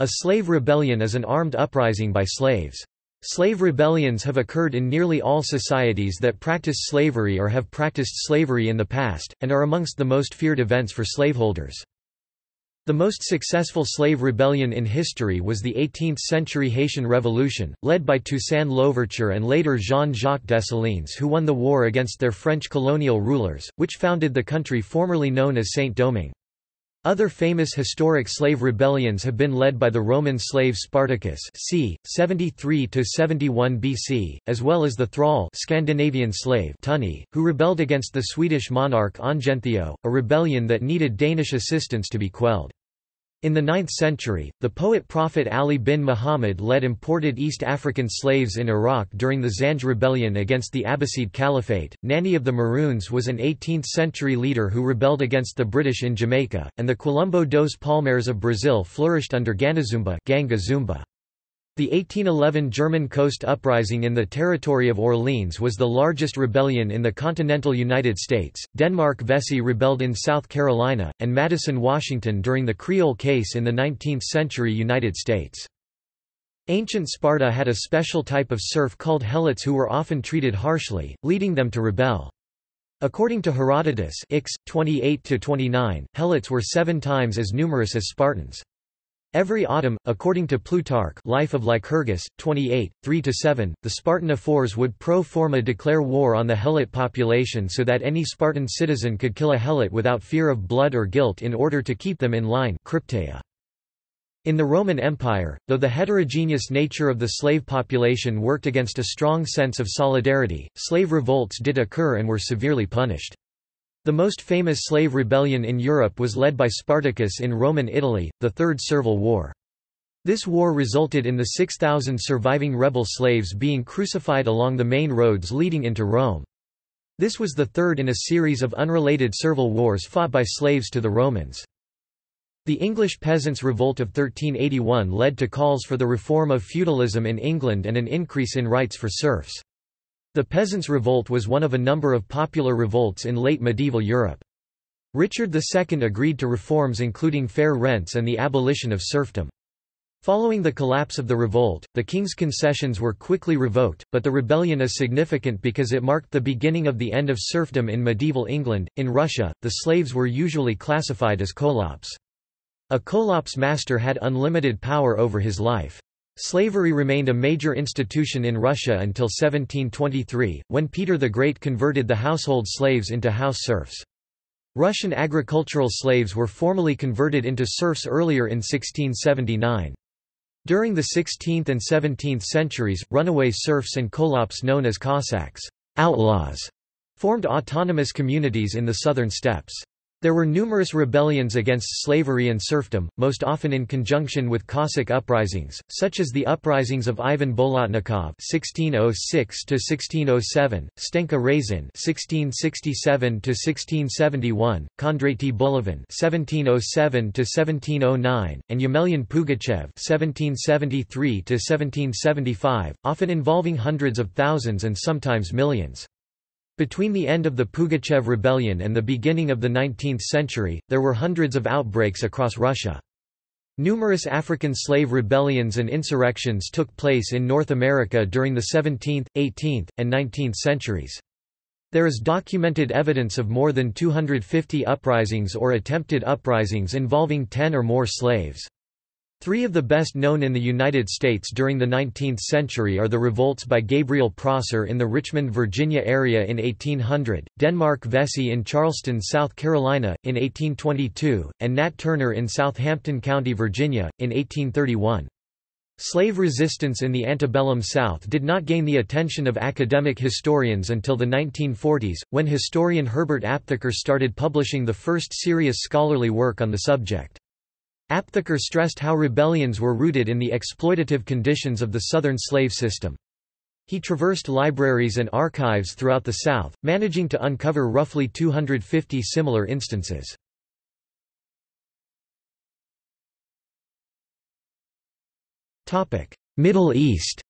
A slave rebellion is an armed uprising by slaves. Slave rebellions have occurred in nearly all societies that practice slavery or have practiced slavery in the past, and are amongst the most feared events for slaveholders. The most successful slave rebellion in history was the 18th-century Haitian Revolution, led by Toussaint Louverture and later Jean-Jacques Dessalines who won the war against their French colonial rulers, which founded the country formerly known as Saint-Domingue. Other famous historic slave rebellions have been led by the Roman slave Spartacus c. 73–71 BC, as well as the thrall Scandinavian slave Tunni, who rebelled against the Swedish monarch Ongentheow, a rebellion that needed Danish assistance to be quelled. In the 9th century, the poet prophet Ali bin Muhammad led imported East African slaves in Iraq during the Zanj rebellion against the Abbasid Caliphate. Nanny of the Maroons was an 18th century leader who rebelled against the British in Jamaica, and the Quilombo dos Palmares of Brazil flourished under Ganazumba. Ganga Zumba. The 1811 German coast uprising in the territory of Orleans was the largest rebellion in the continental United States. Denmark Vesey rebelled in South Carolina, and Madison Washington during the Creole case in the 19th century United States. Ancient Sparta had a special type of serf called helots who were often treated harshly, leading them to rebel. According to Herodotus Ix, 28 helots were seven times as numerous as Spartans. Every autumn, according to Plutarch Life of Lycurgus, 28, 3–7, the Spartan ephors would pro forma declare war on the helot population so that any Spartan citizen could kill a helot without fear of blood or guilt in order to keep them in line crypteia. In the Roman Empire, though the heterogeneous nature of the slave population worked against a strong sense of solidarity, slave revolts did occur and were severely punished. The most famous slave rebellion in Europe was led by Spartacus in Roman Italy, the Third Servile War. This war resulted in the 6,000 surviving rebel slaves being crucified along the main roads leading into Rome. This was the third in a series of unrelated servile wars fought by slaves to the Romans. The English Peasants' Revolt of 1381 led to calls for the reform of feudalism in England and an increase in rights for serfs. The Peasants' Revolt was one of a number of popular revolts in late medieval Europe. Richard II agreed to reforms including fair rents and the abolition of serfdom. Following the collapse of the revolt, the king's concessions were quickly revoked, but the rebellion is significant because it marked the beginning of the end of serfdom in medieval England. In Russia, the slaves were usually classified as kholops. A kholops master had unlimited power over his life. Slavery remained a major institution in Russia until 1723, when Peter the Great converted the household slaves into house serfs. Russian agricultural slaves were formally converted into serfs earlier in 1679. During the 16th and 17th centuries, runaway serfs and kholops known as Cossacks outlaws", formed autonomous communities in the southern steppes. There were numerous rebellions against slavery and serfdom, most often in conjunction with Cossack uprisings, such as the uprisings of Ivan Bolotnikov (1606–1607), Stenka Razin (1667–1671), Kondraty Bulavin (1707–1709), and Yemelyan Pugachev (1773–1775), often involving hundreds of thousands and sometimes millions. Between the end of the Pugachev Rebellion and the beginning of the 19th century, there were hundreds of outbreaks across Russia. Numerous African slave rebellions and insurrections took place in North America during the 17th, 18th, and 19th centuries. There is documented evidence of more than 250 uprisings or attempted uprisings involving 10 or more slaves. Three of the best known in the United States during the 19th century are the revolts by Gabriel Prosser in the Richmond, Virginia area in 1800, Denmark Vesey in Charleston, South Carolina, in 1822, and Nat Turner in Southampton County, Virginia, in 1831. Slave resistance in the antebellum South did not gain the attention of academic historians until the 1940s, when historian Herbert Aptheker started publishing the first serious scholarly work on the subject. Aptheker stressed how rebellions were rooted in the exploitative conditions of the Southern slave system. He traversed libraries and archives throughout the South, managing to uncover roughly 250 similar instances. Middle East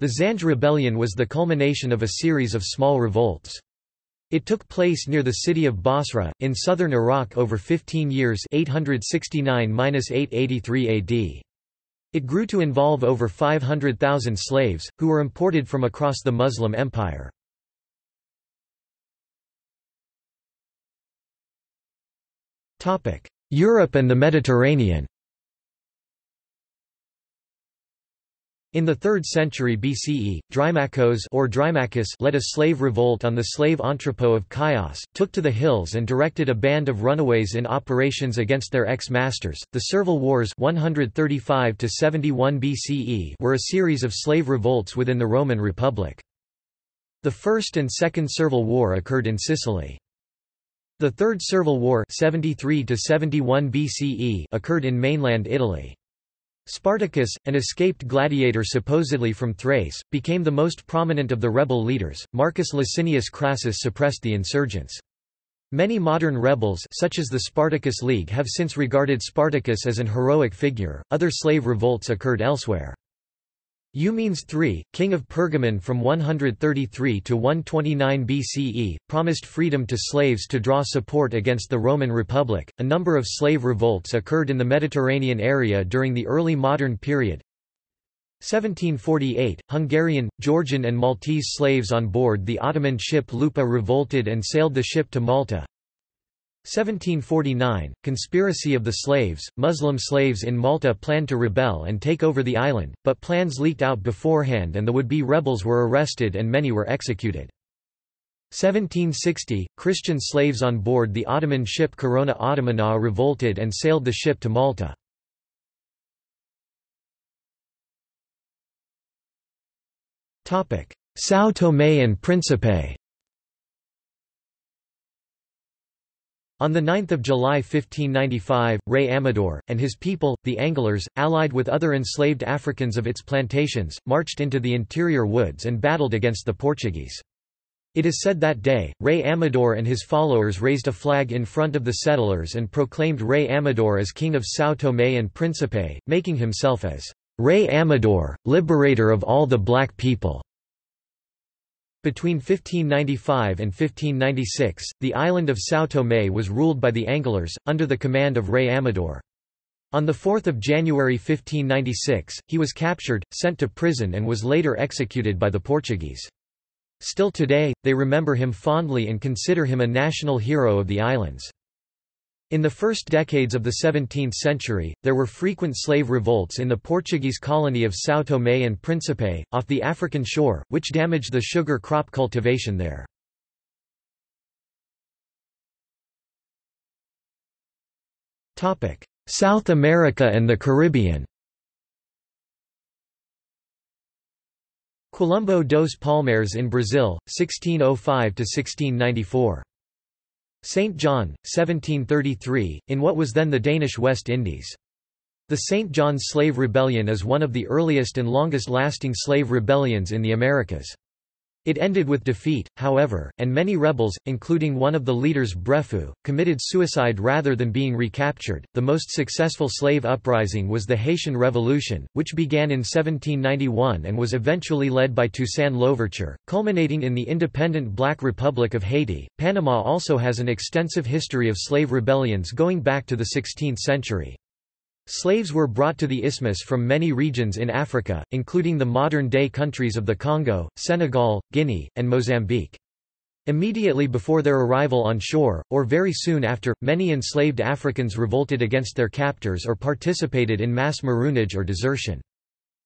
The Zanj Rebellion was the culmination of a series of small revolts. It took place near the city of Basra, in southern Iraq over 15 years 869–883 AD. It grew to involve over 500,000 slaves, who were imported from across the Muslim Empire. Europe and the Mediterranean In the 3rd century BCE, Drymachos or Drymachus led a slave revolt on the slave entrepot of Chios, took to the hills and directed a band of runaways in operations against their ex-masters. The Servile Wars 135 to 71 BCE were a series of slave revolts within the Roman Republic. The First and Second Servile War occurred in Sicily. The Third Servile War 73 to 71 BCE occurred in mainland Italy. Spartacus, an escaped gladiator supposedly from Thrace, became the most prominent of the rebel leaders. Marcus Licinius Crassus suppressed the insurgents. Many modern rebels such as the Spartacus League have since regarded Spartacus as an heroic figure. Other slave revolts occurred elsewhere. Eumenes III, king of Pergamon from 133 to 129 BCE, promised freedom to slaves to draw support against the Roman Republic. A number of slave revolts occurred in the Mediterranean area during the early modern period. 1748, Hungarian, Georgian and Maltese slaves on board the Ottoman ship Lupa revolted and sailed the ship to Malta. 1749, Conspiracy of the Slaves, Muslim slaves in Malta planned to rebel and take over the island, but plans leaked out beforehand and the would-be rebels were arrested and many were executed. 1760, Christian slaves on board the Ottoman ship Corona Ottomana revolted and sailed the ship to Malta. São Tomé and Príncipe On 9 July 1595, Rei Amador, and his people, the Angolares, allied with other enslaved Africans of its plantations, marched into the interior woods and battled against the Portuguese. It is said that day, Rei Amador and his followers raised a flag in front of the settlers and proclaimed Rei Amador as king of São Tomé and Príncipe, making himself as Rei Amador, liberator of all the black people. Between 1595 and 1596, the island of São Tomé was ruled by the Angolares, under the command of Rei Amador. On 4 January 1596, he was captured, sent to prison and was later executed by the Portuguese. Still today, they remember him fondly and consider him a national hero of the islands. In the first decades of the 17th century, there were frequent slave revolts in the Portuguese colony of São Tomé and Príncipe, off the African shore, which damaged the sugar crop cultivation there. South America and the Caribbean Quilombo dos Palmares in Brazil, 1605–1694 St. John, 1733, in what was then the Danish West Indies. The St. John's Slave Rebellion is one of the earliest and longest-lasting slave rebellions in the Americas. It ended with defeat, however, and many rebels, including one of the leaders Brefu, committed suicide rather than being recaptured. The most successful slave uprising was the Haitian Revolution, which began in 1791 and was eventually led by Toussaint Louverture, culminating in the independent Black Republic of Haiti. Panama also has an extensive history of slave rebellions going back to the 16th century. Slaves were brought to the isthmus from many regions in Africa, including the modern-day countries of the Congo, Senegal, Guinea, and Mozambique. Immediately before their arrival on shore, or very soon after, many enslaved Africans revolted against their captors or participated in mass maroonage or desertion.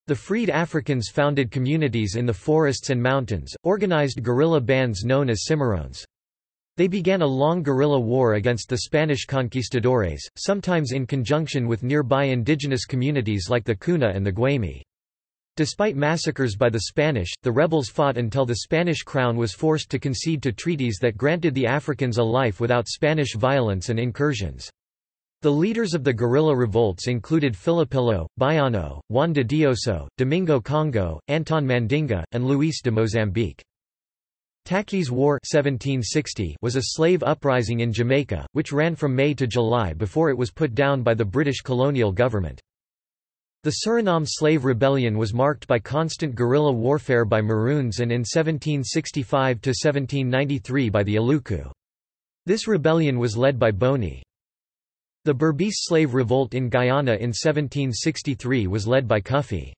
The freed Africans founded communities in the forests and mountains, organized guerrilla bands known as cimarrones. They began a long guerrilla war against the Spanish conquistadores, sometimes in conjunction with nearby indigenous communities like the Kuna and the Guaymi. Despite massacres by the Spanish, the rebels fought until the Spanish crown was forced to concede to treaties that granted the Africans a life without Spanish violence and incursions. The leaders of the guerrilla revolts included Felipillo, Bayano, Juan de Dioso, Domingo Congo, Anton Mandinga, and Luis de Mozambique. Tacky's War 1760 was a slave uprising in Jamaica, which ran from May to July before it was put down by the British colonial government. The Suriname slave rebellion was marked by constant guerrilla warfare by Maroons and in 1765–1793 by the Aluku. This rebellion was led by Boni. The Berbice slave revolt in Guyana in 1763 was led by Cuffy.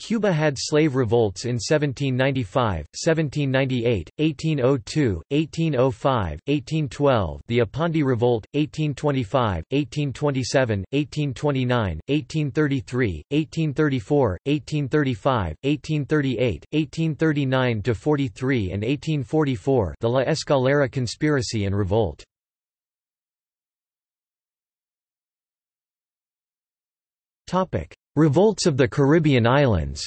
Cuba had slave revolts in 1795, 1798, 1802, 1805, 1812 the Aponte Revolt, 1825, 1827, 1829, 1833, 1834, 1835, 1838, 1839–43 and 1844 the La Escalera Conspiracy and Revolt. Revolts of the Caribbean islands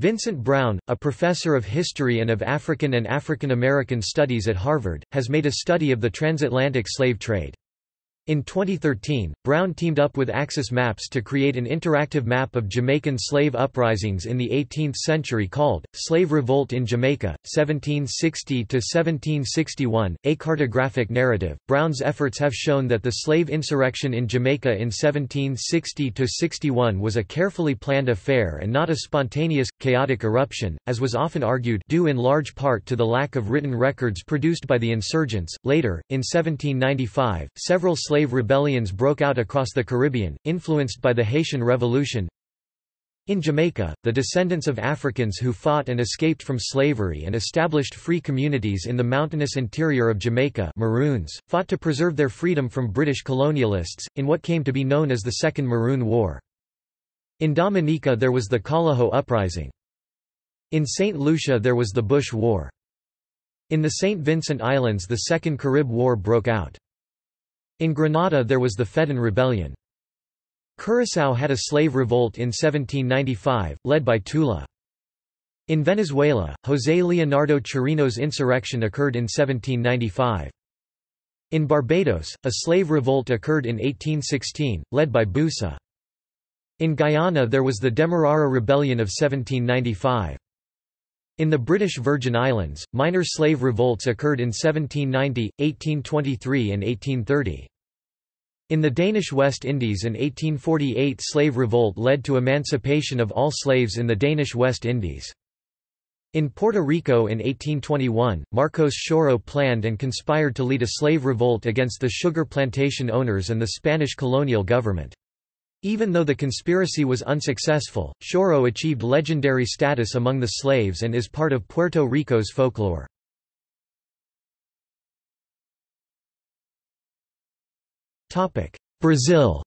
Vincent Brown, a professor of history and of African and African American studies at Harvard, has made a study of the transatlantic slave trade. In 2013, Brown teamed up with Axis Maps to create an interactive map of Jamaican slave uprisings in the 18th century called, Slave Revolt in Jamaica, 1760–1761, a cartographic narrative. Brown's efforts have shown that the slave insurrection in Jamaica in 1760–61 was a carefully planned affair and not a spontaneous, chaotic eruption, as was often argued due in large part to the lack of written records produced by the insurgents. Later, in 1795, several slave slave rebellions broke out across the Caribbean, influenced by the Haitian Revolution. In Jamaica, the descendants of Africans who fought and escaped from slavery and established free communities in the mountainous interior of Jamaica Maroons, fought to preserve their freedom from British colonialists, in what came to be known as the Second Maroon War. In Dominica there was the Colihaut Uprising. In St. Lucia there was the Bush War. In the St. Vincent Islands the Second Carib War broke out. In Grenada there was the Fedon Rebellion. Curaçao had a slave revolt in 1795, led by Tula. In Venezuela, José Leonardo Chirino's insurrection occurred in 1795. In Barbados, a slave revolt occurred in 1816, led by Bussa. In Guyana there was the Demerara Rebellion of 1795. In the British Virgin Islands, minor slave revolts occurred in 1790, 1823 and 1830. In the Danish West Indies an 1848 slave revolt led to emancipation of all slaves in the Danish West Indies. In Puerto Rico in 1821, Marcos Xiorro planned and conspired to lead a slave revolt against the sugar plantation owners and the Spanish colonial government. Even though the conspiracy was unsuccessful, Xiorro achieved legendary status among the slaves and is part of Puerto Rico's folklore. Brazil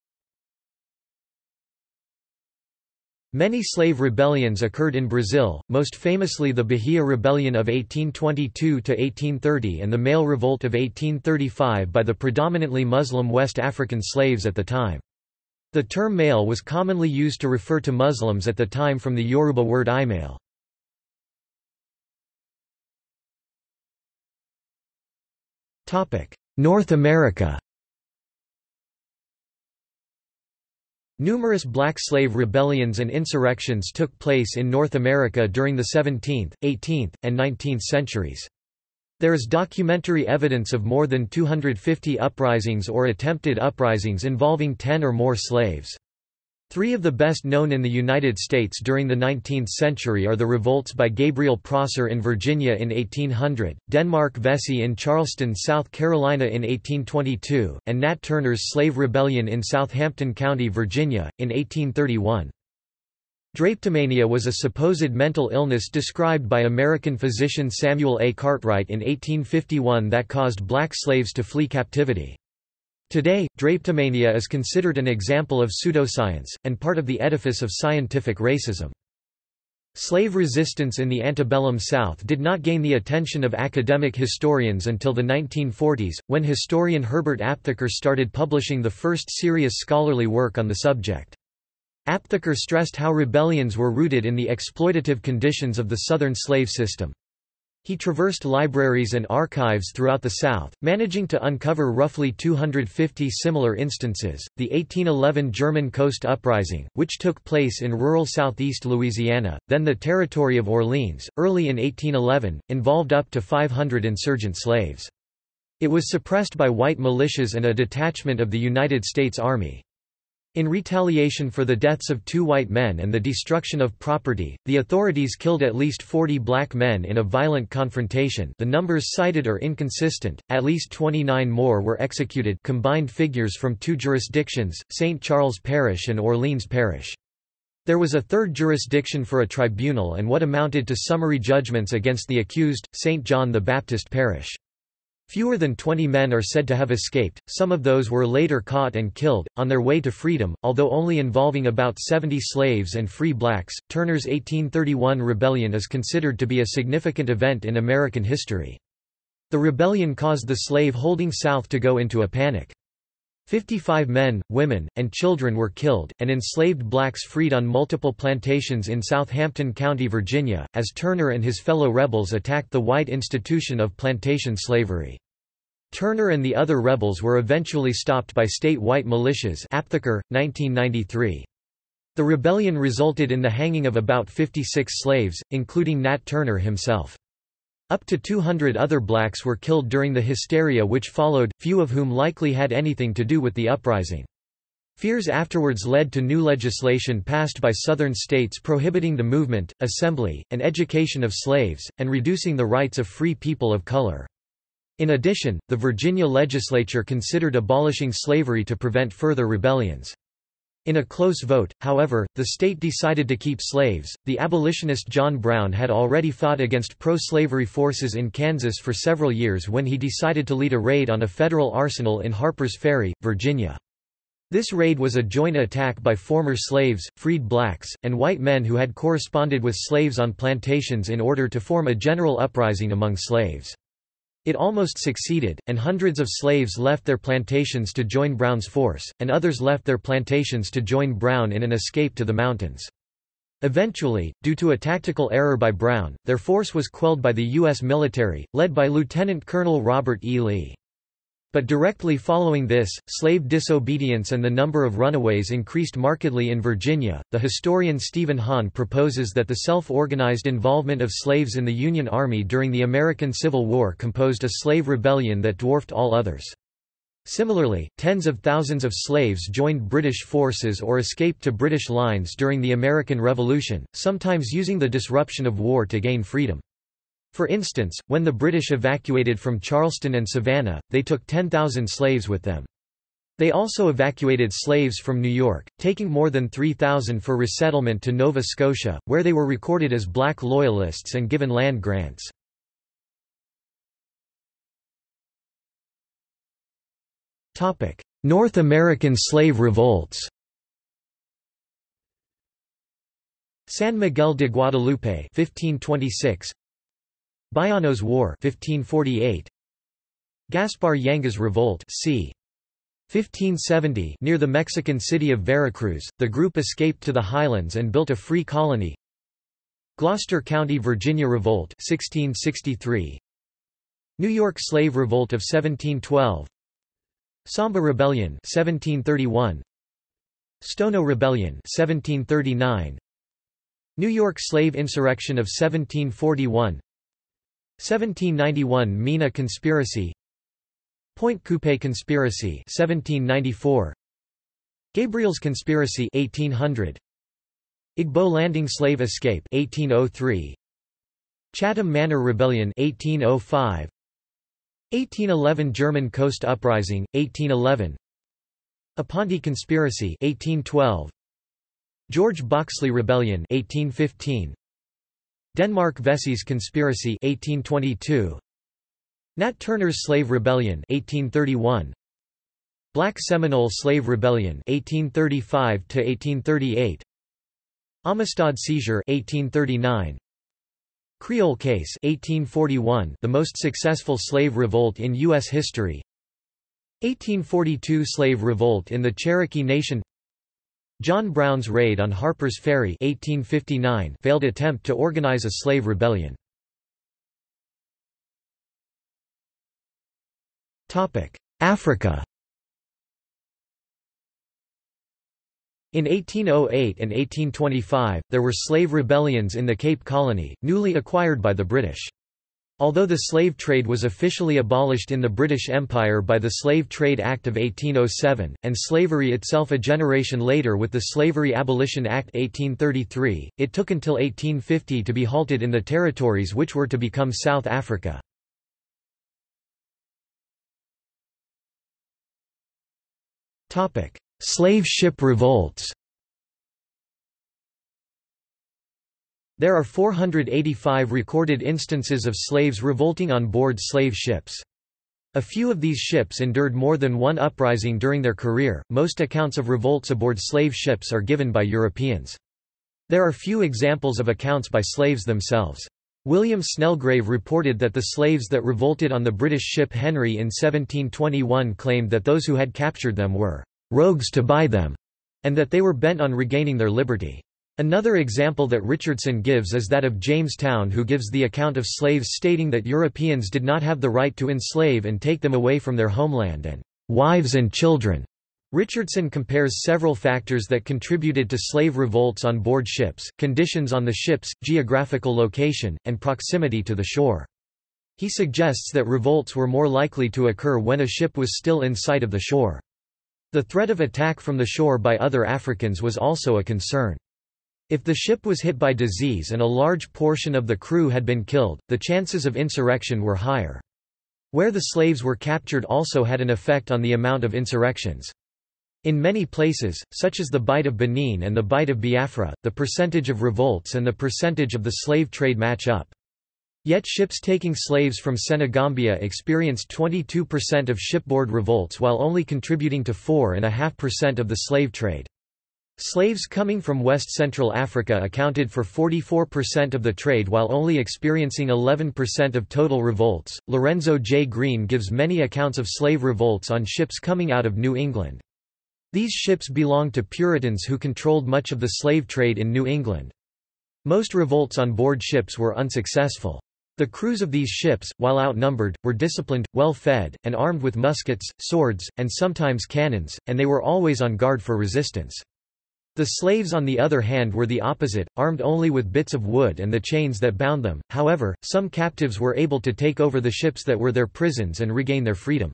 Many slave rebellions occurred in Brazil, most famously the Bahia Rebellion of 1822–1830 and the Male Revolt of 1835 by the predominantly Muslim West African slaves at the time. The term male was commonly used to refer to Muslims at the time from the Yoruba word imale. North America Numerous black slave rebellions and insurrections took place in North America during the 17th, 18th, and 19th centuries. There is documentary evidence of more than 250 uprisings or attempted uprisings involving 10 or more slaves. Three of the best known in the United States during the 19th century are the revolts by Gabriel Prosser in Virginia in 1800, Denmark Vesey in Charleston, South Carolina in 1822, and Nat Turner's Slave Rebellion in Southampton County, Virginia, in 1831. Drapetomania was a supposed mental illness described by American physician Samuel A. Cartwright in 1851 that caused black slaves to flee captivity. Today, drapetomania is considered an example of pseudoscience, and part of the edifice of scientific racism. Slave resistance in the antebellum South did not gain the attention of academic historians until the 1940s, when historian Herbert Aptheker started publishing the first serious scholarly work on the subject. Aptheker stressed how rebellions were rooted in the exploitative conditions of the Southern slave system. He traversed libraries and archives throughout the South, managing to uncover roughly 250 similar instances. The 1811 German Coast Uprising, which took place in rural southeast Louisiana, then the territory of Orleans, early in 1811, involved up to 500 insurgent slaves. It was suppressed by white militias and a detachment of the United States Army. In retaliation for the deaths of two white men and the destruction of property, the authorities killed at least 40 black men in a violent confrontation the numbers cited are inconsistent, at least 29 more were executed combined figures from two jurisdictions, St. Charles Parish and Orleans Parish. There was a third jurisdiction for a tribunal and what amounted to summary judgments against the accused, St. John the Baptist Parish. Fewer than 20 men are said to have escaped, some of those were later caught and killed, on their way to freedom, although only involving about 70 slaves and free blacks. Turner's 1831 rebellion is considered to be a significant event in American history. The rebellion caused the slave-holding South to go into a panic. Fifty-five men, women, and children were killed, and enslaved blacks freed on multiple plantations in Southampton County, Virginia, as Turner and his fellow rebels attacked the white institution of plantation slavery. Turner and the other rebels were eventually stopped by state white militias Aptheker, 1993. The rebellion resulted in the hanging of about 56 slaves, including Nat Turner himself. Up to 200 other blacks were killed during the hysteria which followed, few of whom likely had anything to do with the uprising. Fears afterwards led to new legislation passed by Southern states prohibiting the movement, assembly, and education of slaves, and reducing the rights of free people of color. In addition, the Virginia legislature considered abolishing slavery to prevent further rebellions. In a close vote, however, the state decided to keep slaves. The abolitionist John Brown had already fought against pro slavery forces in Kansas for several years when he decided to lead a raid on a federal arsenal in Harpers Ferry, Virginia. This raid was a joint attack by former slaves, freed blacks, and white men who had corresponded with slaves on plantations in order to form a general uprising among slaves. It almost succeeded, and hundreds of slaves left their plantations to join Brown's force, and others left their plantations to join Brown in an escape to the mountains. Eventually, due to a tactical error by Brown, their force was quelled by the U.S. military, led by Lieutenant Colonel Robert E. Lee. But directly following this, slave disobedience and the number of runaways increased markedly in Virginia. The historian Stephen Hahn proposes that the self organized involvement of slaves in the Union Army during the American Civil War composed a slave rebellion that dwarfed all others. Similarly, tens of thousands of slaves joined British forces or escaped to British lines during the American Revolution, sometimes using the disruption of war to gain freedom. For instance, when the British evacuated from Charleston and Savannah, they took 10,000 slaves with them. They also evacuated slaves from New York, taking more than 3,000 for resettlement to Nova Scotia, where they were recorded as black loyalists and given land grants. North American slave revolts San Miguel de Guadalupe 1526 Bayanos War 1548 Gaspar Yangas Revolt c. 1570 near the Mexican city of Veracruz, the group escaped to the highlands and built a free colony. Gloucester County Virginia Revolt 1663 New York Slave Revolt of 1712 Samba Rebellion 1731 Stono Rebellion 1739 New York Slave Insurrection of 1741 1791 Mina Conspiracy. Pointe Coupee Conspiracy 1794 Gabriel's Conspiracy 1800 Igbo Landing Slave Escape 1803 Chatham Manor Rebellion 1805 1811 German Coast Uprising 1811 Aponte Conspiracy 1812 George Boxley Rebellion 1815 Denmark Vesey's Conspiracy 1822 Nat Turner's Slave Rebellion 1831 Black Seminole Slave Rebellion 1835 to 1838 Amistad Seizure 1839 Creole Case 1841 the most successful slave revolt in US history. 1842 Slave Revolt in the Cherokee Nation John Brown's raid on Harper's Ferry 1859 failed attempt to organize a slave rebellion. Africa In 1808 and 1825, there were slave rebellions in the Cape Colony, newly acquired by the British. Although the slave trade was officially abolished in the British Empire by the Slave Trade Act of 1807, and slavery itself a generation later with the Slavery Abolition Act 1833, it took until 1850 to be halted in the territories which were to become South Africa. Slave ship revolts There are 485 recorded instances of slaves revolting on board slave ships. A few of these ships endured more than one uprising during their career. Most accounts of revolts aboard slave ships are given by Europeans. There are few examples of accounts by slaves themselves. William Snelgrave reported that the slaves that revolted on the British ship Henry in 1721 claimed that those who had captured them were rogues to buy them, and that they were bent on regaining their liberty. Another example that Richardson gives is that of Jamestown who gives the account of slaves stating that Europeans did not have the right to enslave and take them away from their homeland and wives and children. Richardson compares several factors that contributed to slave revolts on board ships, conditions on the ships, geographical location, and proximity to the shore. He suggests that revolts were more likely to occur when a ship was still in sight of the shore. The threat of attack from the shore by other Africans was also a concern. If the ship was hit by disease and a large portion of the crew had been killed, the chances of insurrection were higher. Where the slaves were captured also had an effect on the amount of insurrections. In many places, such as the Bight of Benin and the Bight of Biafra, the percentage of revolts and the percentage of the slave trade match up. Yet ships taking slaves from Senegambia experienced 22% of shipboard revolts while only contributing to 4.5% of the slave trade. Slaves coming from West Central Africa accounted for 44% of the trade while only experiencing 11% of total revolts. Lorenzo J. Greene gives many accounts of slave revolts on ships coming out of New England. These ships belonged to Puritans who controlled much of the slave trade in New England. Most revolts on board ships were unsuccessful. The crews of these ships, while outnumbered, were disciplined, well fed, and armed with muskets, swords, and sometimes cannons, and they were always on guard for resistance. The slaves on the other hand were the opposite, armed only with bits of wood and the chains that bound them, however, some captives were able to take over the ships that were their prisons and regain their freedom.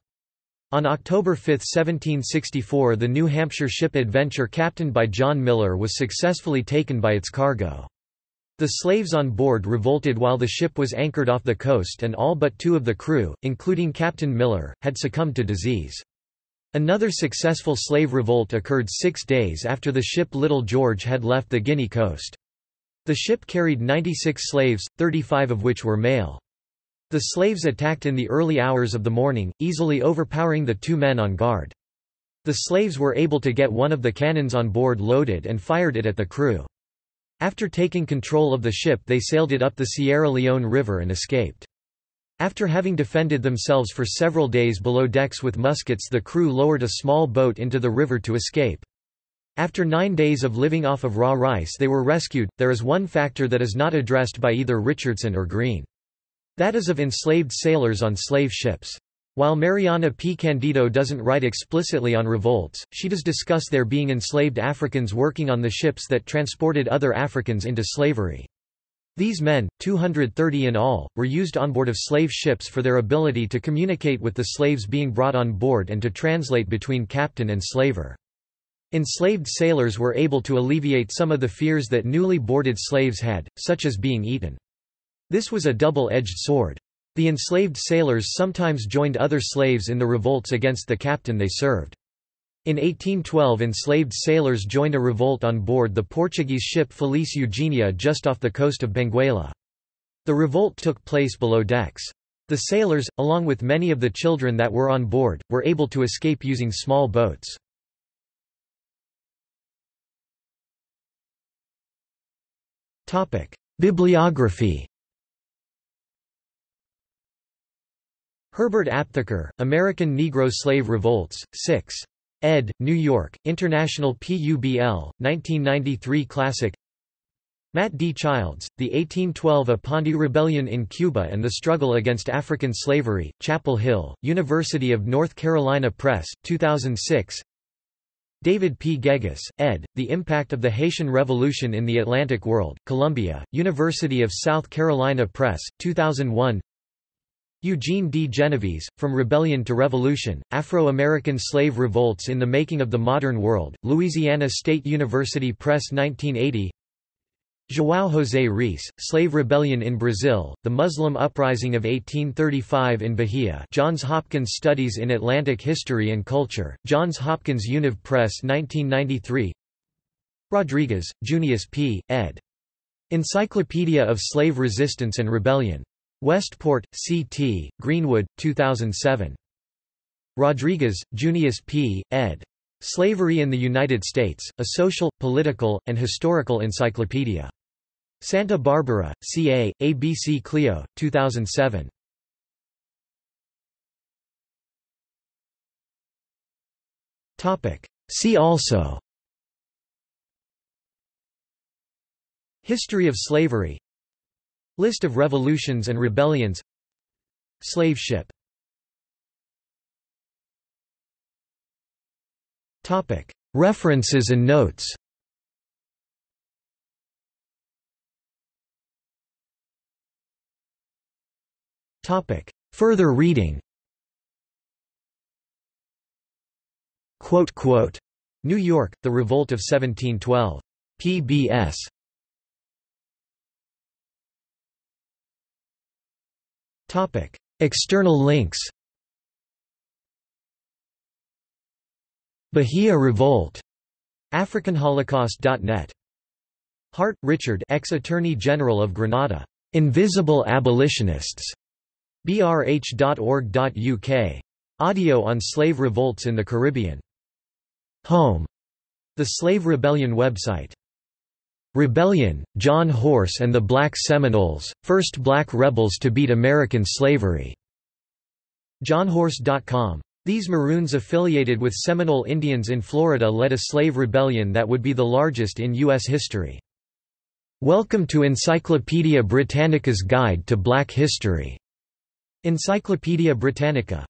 On October 5, 1764 the New Hampshire ship Adventure captained by John Miller was successfully taken by its cargo. The slaves on board revolted while the ship was anchored off the coast and all but two of the crew, including Captain Miller, had succumbed to disease. Another successful slave revolt occurred six days after the ship Little George had left the Guinea coast. The ship carried 96 slaves, 35 of which were male. The slaves attacked in the early hours of the morning, easily overpowering the two men on guard. The slaves were able to get one of the cannons on board loaded and fired it at the crew. After taking control of the ship they sailed it up the Sierra Leone River and escaped. After having defended themselves for several days below decks with muskets the crew lowered a small boat into the river to escape. After nine days of living off of raw rice they were rescued. There is one factor that is not addressed by either Richardson or Greene. That is of enslaved sailors on slave ships. While Mariana P. Candido doesn't write explicitly on revolts, she does discuss there being enslaved Africans working on the ships that transported other Africans into slavery. These men, 230 in all, were used on board of slave ships for their ability to communicate with the slaves being brought on board and to translate between captain and slaver. Enslaved sailors were able to alleviate some of the fears that newly boarded slaves had, such as being eaten. This was a double-edged sword. The enslaved sailors sometimes joined other slaves in the revolts against the captain they served. In 1812 enslaved sailors joined a revolt on board the Portuguese ship Feliz Eugenia just off the coast of Benguela. The revolt took place below decks. The sailors, along with many of the children that were on board, were able to escape using small boats. Bibliography Herbert Aptheker, American Negro Slave Revolts, 6. Ed., New York, International PUBL, 1993 Classic Matt D. Childs, The 1812 Aponte Rebellion in Cuba and the Struggle Against African Slavery, Chapel Hill, University of North Carolina Press, 2006 David P. Geggus, ed., The Impact of the Haitian Revolution in the Atlantic World, Columbia, University of South Carolina Press, 2001 Eugene D. Genovese, From Rebellion to Revolution, Afro-American Slave Revolts in the Making of the Modern World, Louisiana State University Press 1980 João José Reis, Slave Rebellion in Brazil, The Muslim Uprising of 1835 in Bahia Johns Hopkins Studies in Atlantic History and Culture, Johns Hopkins Univ Press 1993 Rodriguez, Junius P., ed. Encyclopedia of Slave Resistance and Rebellion. Westport, C.T., Greenwood, 2007. Rodriguez, Junius P., ed. Slavery in the United States, A Social, Political, and Historical Encyclopedia. Santa Barbara, CA, ABC Clio, 2007. See also History of slavery List of revolutions and rebellions. Slave ship. References and notes. Topic. Further reading. New York, The Revolt of 1712. PBS. External links Bahia Revolt. AfricanHolocaust.net. Hart, Richard ex-Attorney General of Grenada. Invisible Abolitionists. brh.org.uk. Audio on slave revolts in the Caribbean. Home. The Slave Rebellion website. Rebellion, John Horse and the Black Seminoles, first black rebels to beat American slavery. JohnHorse.com. These Maroons affiliated with Seminole Indians in Florida led a slave rebellion that would be the largest in U.S. history. Welcome to Encyclopaedia Britannica's Guide to Black History. Encyclopaedia Britannica